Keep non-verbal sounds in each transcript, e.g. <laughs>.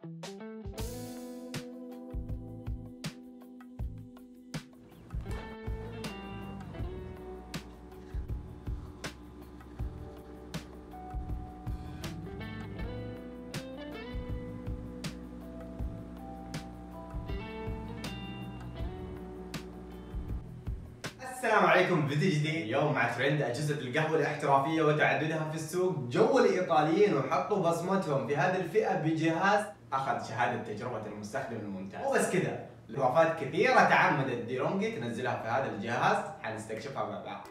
السلام عليكم فيديو جديد. اليوم مع ترند أجهزة القهوة الاحترافية وتعددها في السوق. جو الإيطاليين وحطوا بصمتهم في هذه الفئة بجهاز أخذ شهادة تجربة المستخدم الممتاز. وبس كذا. إضافات كثيرة تعمدت ديرونجي تنزلها في هذا الجهاز حنستكشفها مع بعض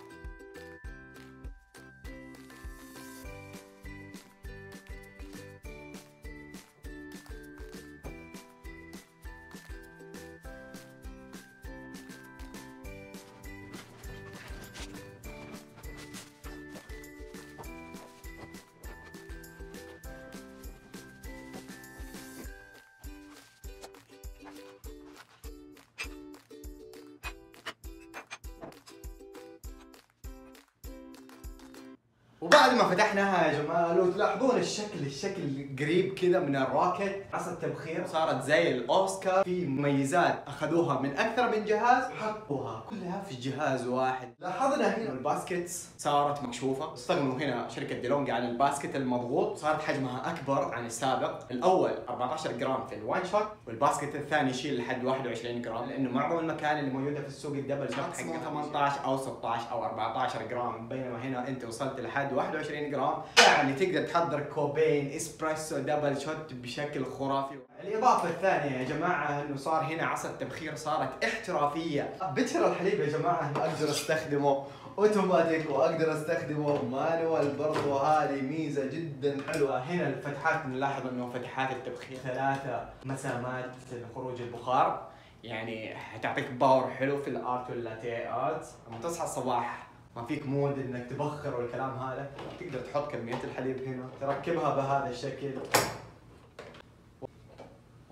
وبعد ما فتحناها يا جماعة لو تلاحظون الشكل الشكل قريب كذا من ال Rocket. عصا التبخير صارت زي الأوسكار. في مميزات أخذوها من أكثر من جهاز وحطوها كلها في جهاز واحد. لاحظنا هنا ال baskets صارت مكشوفة. استغنوا هنا شركة ديلونجي عن ال basket المضغوط. صارت حجمها أكبر عن السابق. الأول 14 جرام في ال one shot وال basket الثاني يشيل لحد 21 جرام لأنه معظم المكان اللي موجودة في السوق ال double shot حقه 18 أو 16 أو 14 جرام. بينما هنا أنت وصلت لحد 21 جرام. يعني تقدر تحضر كوبين إسبريسو double shot بشكل خرافي. الإضافة الثانية يا جماعة إنه صار هنا عصا التبخير صارت احترافية. pitcher الحليب يا جماعة أقدر أستخدمه أوتوماتيك وأقدر أستخدمه manual برضو. هذه ميزة جدا حلوة. هنا الفتحات نلاحظ إنه فتحات التبخير ثلاثة. مسامات لخروج البخار. يعني حتعطيك power حلو في ال art وال latte art لما تصحى الصباح ما فيك mood إنك تبخر والكلام هذا. تقدر تحط كمية الحليب هنا تركبها بهذا الشكل.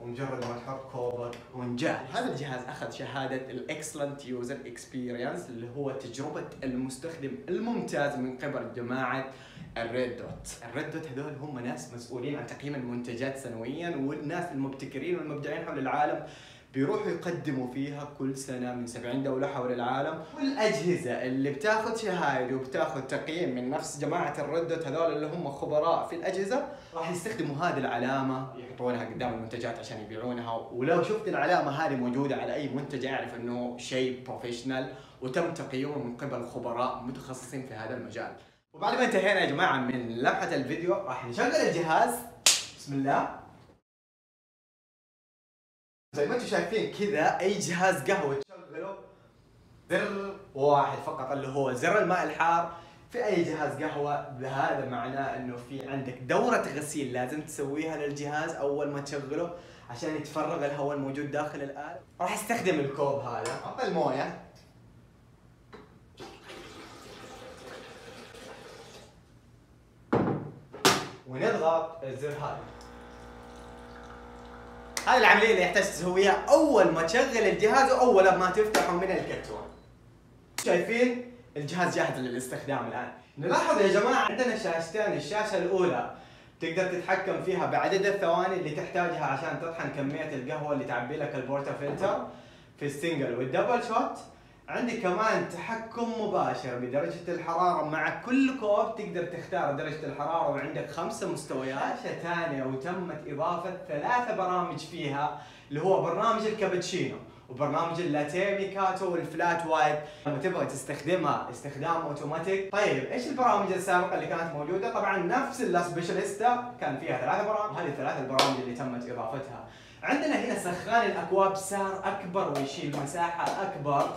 ومجرد ما تحط كوبك ونجاح هذا الجهاز أخذ شهادة ال excellent user experience اللي هو تجربة المستخدم الممتاز من قبل جماعة ال Red Dot ال Red Dot هذول هم ناس مسؤولين عن تقييم المنتجات سنويا والناس المبتكرين والمبدعين حول العالم بيروحوا يقدموا فيها كل سنة من 70 دولة حول العالم. والأجهزة اللي بتاخذ شهايد وبتاخذ تقييم من نفس جماعة ال Red Dot هذول اللي هم خبراء في الأجهزة راح يستخدموا هذه العلامة يحطونها قدام المنتجات عشان يبيعونها. ولو شفت العلامة هذه موجودة على أي منتج اعرف إنه شيء بروفيشنال وتم تقييمه من قبل خبراء متخصصين في هذا المجال. وبعد ما انتهينا يا جماعة من لمحة الفيديو راح نشغل الجهاز. بسم الله. زي ما أنتم شايفين كذا أي جهاز قهوة تشغله زر واحد فقط اللي هو زر الماء الحار. في أي جهاز قهوة هذا معناه إنه في عندك دورة غسيل لازم تسويها للجهاز أول ما تشغله عشان يتفرغ الهواء الموجود داخل الآلة. راح أستخدم الكوب هذا. أحط الموية. ونضغط الزر هذا. هذه العملية اللي يحتاج تسويها أول ما تشغل الجهاز واول ما تفتحه من الكرتون شايفين؟ الجهاز جاهز للاستخدام الآن. نلاحظ يا جماعة عندنا شاشتين الشاشة الأولى تقدر تتحكم فيها بعدد الثواني اللي تحتاجها عشان تطحن كمية القهوة اللي تعبي لك ال portafilter في ال single وال double shot. عندي كمان تحكم مباشر بدرجة الحرارة. مع كل كوب تقدر تختار درجة الحرارة وعندك خمسة مستويات. شاشة ثانية وتمت إضافة ثلاثة برامج فيها اللي هو برنامج الكابتشينو وبرنامج ال latte macchiato وال flat white لما تبغى تستخدمها استخدام أوتوماتيك. طيب إيش البرامج السابقة اللي كانت موجودة؟ طبعا نفس السبيشاليستا كان فيها ثلاثة برامج. وهذه الثلاثة البرامج اللي تمت إضافتها. عندنا هنا سخان الأكواب صار أكبر ويشيل مساحة أكبر.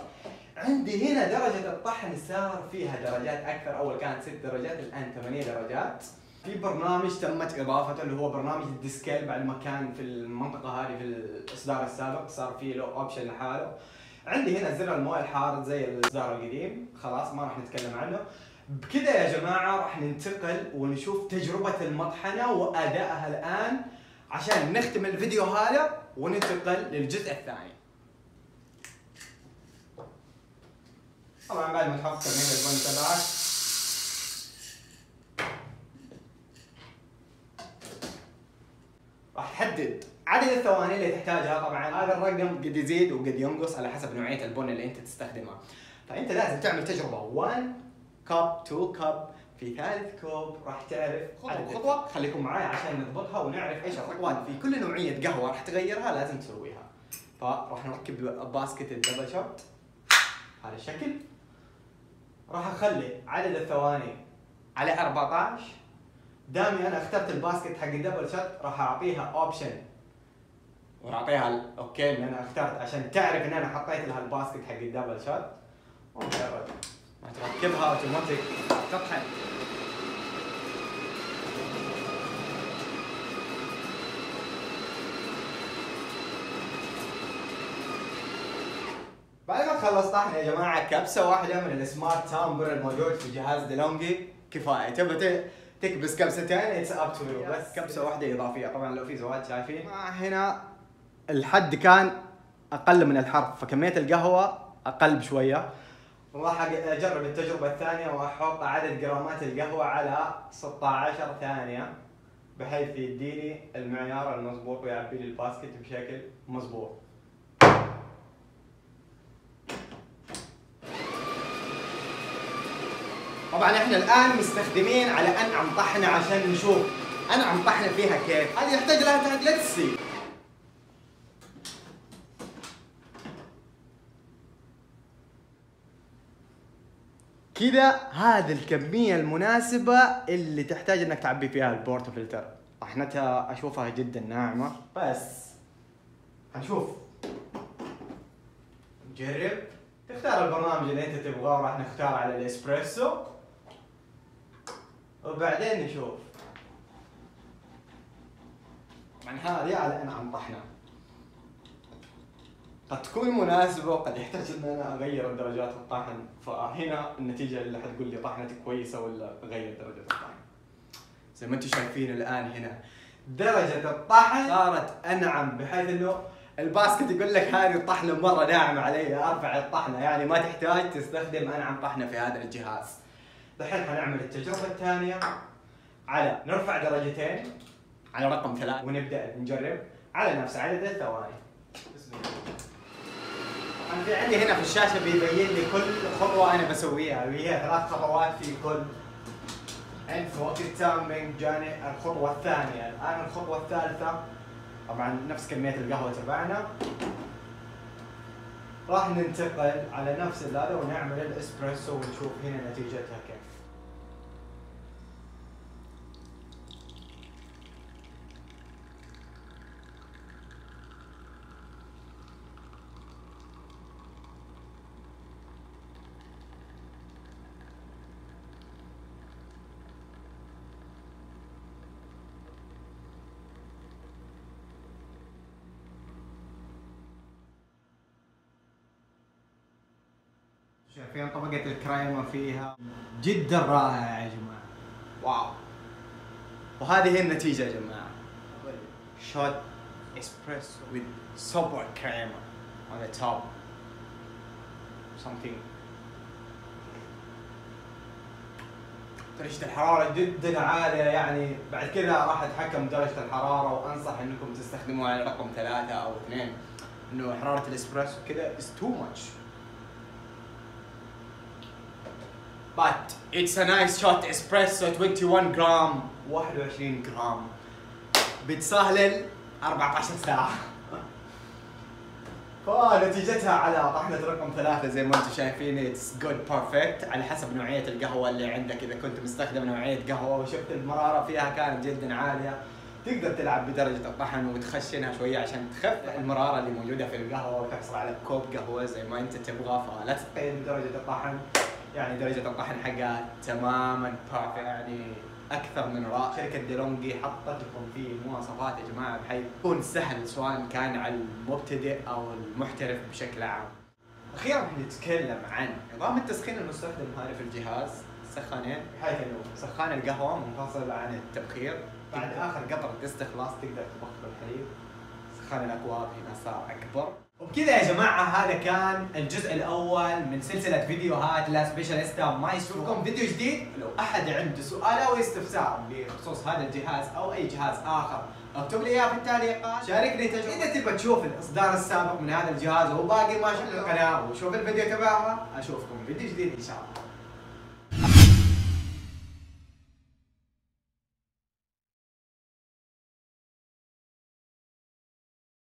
عندي هنا درجة الطحن صار فيها درجات أكثر، أول كانت ست درجات الآن ثمانية درجات. في برنامج تمت إضافته اللي هو برنامج ال descale بعد ما كان في المنطقة هذه في الإصدار السابق صار في له option لحاله. عندي هنا زر الموية الحار زي الإصدار القديم، خلاص ما راح نتكلم عنه. بكذا يا جماعة راح ننتقل ونشوف تجربة المطحنة وأدائها الآن عشان نختم الفيديو هذا وننتقل للجزء الثاني. طبعا بعد ما تحط كمية البن تبعك راح تحدد عدد الثواني اللي تحتاجها طبعا هذا الرقم قد يزيد وقد ينقص على حسب نوعيه البن اللي انت تستخدمها فانت لازم تعمل تجربه 1 cup 2 cup في ثالث كوب راح تعرف خطوه خطوه خليكم معاي عشان نضبطها ونعرف إيش الرقوات في كل نوعيه قهوه راح تغيرها لازم تسويها فراح نركب basket ال double shot هذا الشكل راح اخلي عدد الثواني على 14 دامي أنا اخترت ال basket حق ال double shot راح اعطيها option واعطيها ال OK اللي أنا اخترت عشان تعرف إن أنا حطيت لها ال basket حق ال double shot. ومجرد ما تركبها اوتوماتيك تطحن بعد ما خلص طحن يا جماعة. كبسة واحدة من ال smart tamper الموجود في جهاز ديلونجي. كفاية. تبى تكبس كبستين؟ it's up to you بس كبسة واحدة إضافية. طبعا لو في زواج شايفين. هنا الحد كان أقل من الحرف فكمية القهوة أقل بشوية. راح أجرب التجربة الثانية وأحط عدد جرامات القهوة على 16 ثانية بحيث يديني المعيار المضبوط ويعبي لي ال basket بشكل مضبوط طبعا إحنا الآن مستخدمين على انعم طحنه عشان نشوف. انعم طحنه فيها كيف؟ هذه يحتاج لها let's see كذا هذه الكمية المناسبة اللي تحتاج إنك تعبي فيها ال portafilter. طحنتها أشوفها جدا ناعمة. بس هنشوف. نجرب. تختار البرنامج اللي أنت تبغاه راح نختار على الإسبريسو. وبعدين نشوف. طبعا هذه على انعم طحنه قد تكون مناسبة وقد يحتاج إن أنا أغير درجات الطحن فهنا النتيجة اللي حتقول لي طحنتك كويسة ولا اغير درجة الطحن؟ زي ما أنتم شايفين الآن هنا. درجة الطحن صارت أنعم بحيث إنه ال basket يقول لك هذه الطحنة مرة ناعمة علي أرفع الطحنة. يعني ما تحتاج تستخدم أنعم طحنة في هذا الجهاز. دحين حنعمل التجربة الثانية على نرفع درجتين. على رقم ثلاثة. ونبدأ نجرب. على نفس عدد الثواني. بسم الله. أنا في عندي هنا في الشاشة بيبين لي كل خطوة أنا بسويها. وهي ثلاث خطوات في كل. عند فوق ال tamping جاني الخطوة الثانية. الآن الخطوة الثالثة. طبعا نفس كمية القهوة تبعنا. راح ننتقل على نفس هذا ونعمل الإسبريسو ونشوف هنا نتيجتها كيف. شايفين طبقة الكريمة فيها. جدا رائعة يا جماعة. واو. وهذه هي النتيجة يا جماعة. شوت اسبريسو with sour cream on the top. Something. درجة الحرارة جدا عالية يعني. بعد كذا راح أتحكم درجة الحرارة وأنصح إنكم تستخدموها على رقم ثلاثة أو اثنين. إنه حرارة الإسبريسو كذا is too much. But it's a nice shot espresso 21 جرام 21 جرام بتسهلل 14 ساعة. <laughs> فنتيجتها على طحنة رقم ثلاثة زي ما أنتم شايفين. it's good perfect على حسب نوعية القهوة اللي عندك. إذا كنت مستخدم نوعية قهوة وشفت المرارة فيها كانت جدا عالية تقدر تلعب بدرجة الطحن وتخشنها شوية عشان تخفف المرارة اللي موجودة في القهوة وتحصل على كوب قهوة زي ما أنت تبغى. فلا تقيد بدرجة الطحن. يعني درجة الطحن حقها تماما perfect يعني أكثر من رائع. شركة ديلونجي حطت لكم فيه مواصفات يا جماعة بحيث يكون سهل سواء كان على المبتدئ أو المحترف بشكل عام. أخيرا نتكلم عن نظام التسخين المستخدم هذا في الجهاز. سخانين بحيث انه سخان القهوة منفصل عن التبخير. بعد آخر قطرة استخلاص تقدر تبخر الحليب. سخان الأكواب هنا صار أكبر. وبكذا يا جماعة هذا كان الجزء الأول من سلسلة فيديوهات لا سبيشاليستا مايسترو. نشوفكم فيديو جديد. لو أحد عنده سؤال أو استفسار بخصوص هذا الجهاز أو أي جهاز آخر اكتب لي اياها في التعليقات. شاركني تجربة. إذا تبغى تشوف الإصدار السابق من هذا الجهاز وباقي ما شفت القناه وشوف الفيديو تبعها أشوفكم فيديو جديد إن شاء الله.